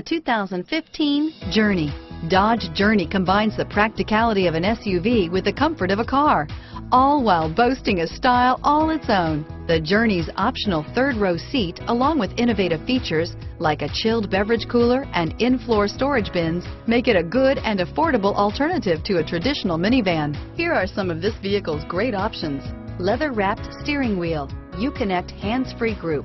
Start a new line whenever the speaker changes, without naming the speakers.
The 2015 Journey. Dodge Journey combines the practicality of an SUV with the comfort of a car, all while boasting a style all its own. The Journey's optional third row seat, along with innovative features like a chilled beverage cooler and in-floor storage bins, make it a good and affordable alternative to a traditional minivan. Here are some of this vehicle's great options. Leather-wrapped steering wheel, Uconnect hands-free group,